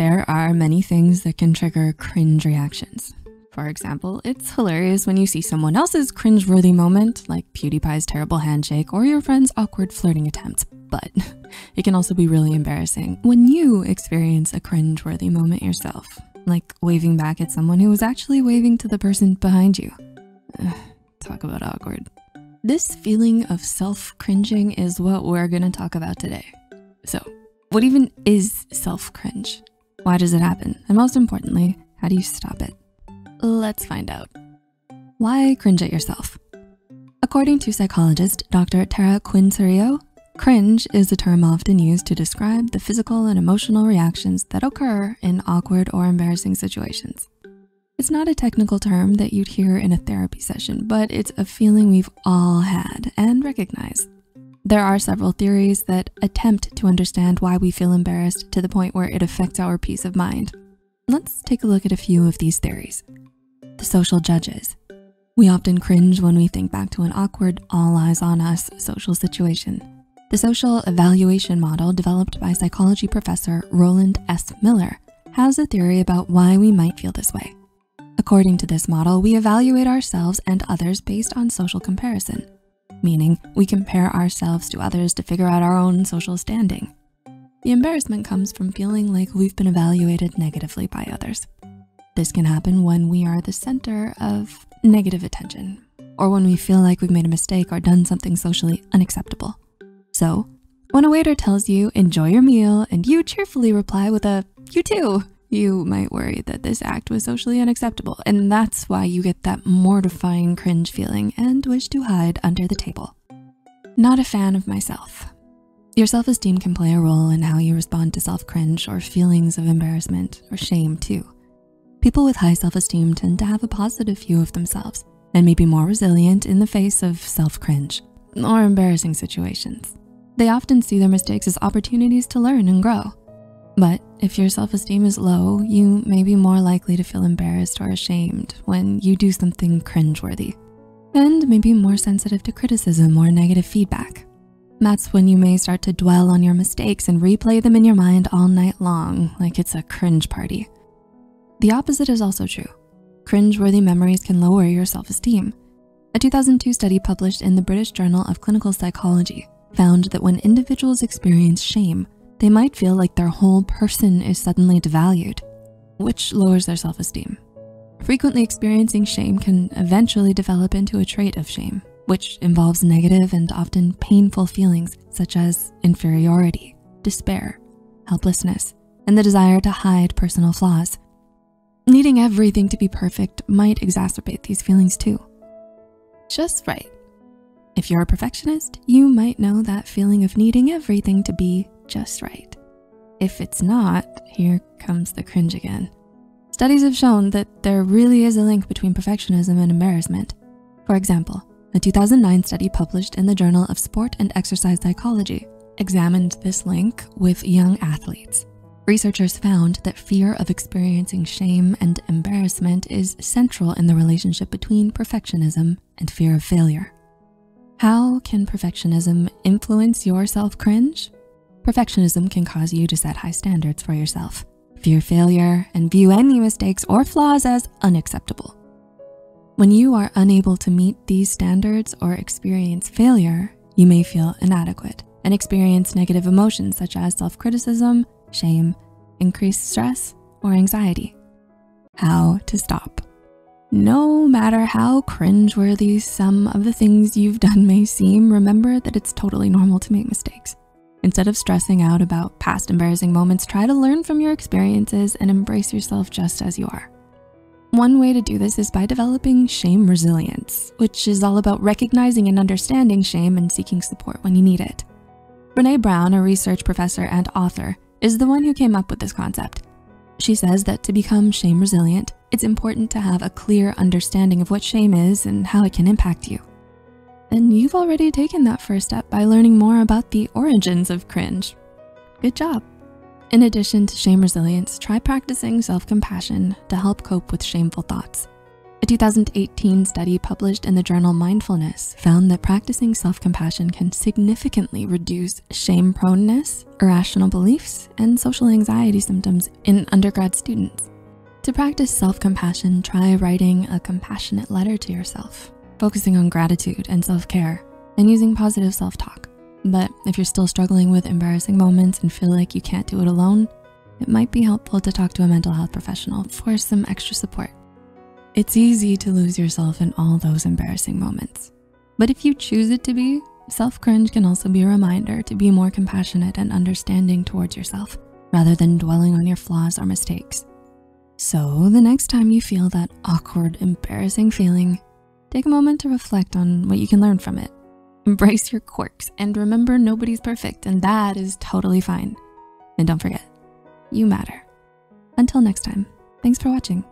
There are many things that can trigger cringe reactions. For example, it's hilarious when you see someone else's cringe-worthy moment, like PewDiePie's terrible handshake or your friend's awkward flirting attempts. But it can also be really embarrassing when you experience a cringe-worthy moment yourself, like waving back at someone who was actually waving to the person behind you. Ugh, talk about awkward. This feeling of self-cringing is what we're gonna talk about today. So what even is self-cringe? Why does it happen? And most importantly, how do you stop it? Let's find out. Why cringe at yourself? According to psychologist Dr. Tara Quinn Cirillo, cringe is a term often used to describe the physical and emotional reactions that occur in awkward or embarrassing situations. It's not a technical term that you'd hear in a therapy session, but it's a feeling we've all had and recognize. There are several theories that attempt to understand why we feel embarrassed to the point where it affects our peace of mind. Let's take a look at a few of these theories. The social judges. We often cringe when we think back to an awkward, all eyes on us social situation. The social evaluation model developed by psychology professor Roland S. Miller has a theory about why we might feel this way. According to this model, we evaluate ourselves and others based on social comparison meaning we compare ourselves to others to figure out our own social standing. The embarrassment comes from feeling like we've been evaluated negatively by others. This can happen when we are the center of negative attention or when we feel like we've made a mistake or done something socially unacceptable. So when a waiter tells you, enjoy your meal, and you cheerfully reply with a, you too, you might worry that this act was socially unacceptable, and that's why you get that mortifying cringe feeling and wish to hide under the table. Not a fan of myself. Your self-esteem can play a role in how you respond to self-cringe or feelings of embarrassment or shame too. People with high self-esteem tend to have a positive view of themselves and may be more resilient in the face of self-cringe or embarrassing situations. They often see their mistakes as opportunities to learn and grow. But if your self-esteem is low, you may be more likely to feel embarrassed or ashamed when you do something cringeworthy and may be more sensitive to criticism or negative feedback. That's when you may start to dwell on your mistakes and replay them in your mind all night long like it's a cringe party. The opposite is also true. Cringeworthy memories can lower your self-esteem. A 2002 study published in the British Journal of Clinical Psychology found that when individuals experience shame, they might feel like their whole person is suddenly devalued, which lowers their self-esteem. Frequently experiencing shame can eventually develop into a trait of shame, which involves negative and often painful feelings such as inferiority, despair, helplessness, and the desire to hide personal flaws. Needing everything to be perfect might exacerbate these feelings too. Just right. If you're a perfectionist, you might know that feeling of needing everything to be just right. If it's not, here comes the cringe again. Studies have shown that there really is a link between perfectionism and embarrassment. For example, a 2009 study published in the Journal of Sport and Exercise Psychology examined this link with young athletes. Researchers found that fear of experiencing shame and embarrassment is central in the relationship between perfectionism and fear of failure. How can perfectionism influence your self-cringe? Perfectionism can cause you to set high standards for yourself, fear failure, and view any mistakes or flaws as unacceptable. When you are unable to meet these standards or experience failure, you may feel inadequate and experience negative emotions such as self-criticism, shame, increased stress, or anxiety. How to stop. No matter how cringeworthy some of the things you've done may seem, remember that it's totally normal to make mistakes. Instead of stressing out about past embarrassing moments, try to learn from your experiences and embrace yourself just as you are. One way to do this is by developing shame resilience, which is all about recognizing and understanding shame and seeking support when you need it. Brene Brown, a research professor and author, is the one who came up with this concept. She says that to become shame resilient, it's important to have a clear understanding of what shame is and how it can impact you then you've already taken that first step by learning more about the origins of cringe. Good job. In addition to shame resilience, try practicing self-compassion to help cope with shameful thoughts. A 2018 study published in the journal Mindfulness found that practicing self-compassion can significantly reduce shame proneness, irrational beliefs, and social anxiety symptoms in undergrad students. To practice self-compassion, try writing a compassionate letter to yourself, focusing on gratitude and self-care, and using positive self-talk. But if you're still struggling with embarrassing moments and feel like you can't do it alone, it might be helpful to talk to a mental health professional for some extra support. It's easy to lose yourself in all those embarrassing moments. But if you choose it to be, self-cringe can also be a reminder to be more compassionate and understanding towards yourself, rather than dwelling on your flaws or mistakes. So the next time you feel that awkward, embarrassing feeling, take a moment to reflect on what you can learn from it. Embrace your quirks and remember nobody's perfect and that is totally fine. And don't forget, you matter. Until next time, thanks for watching.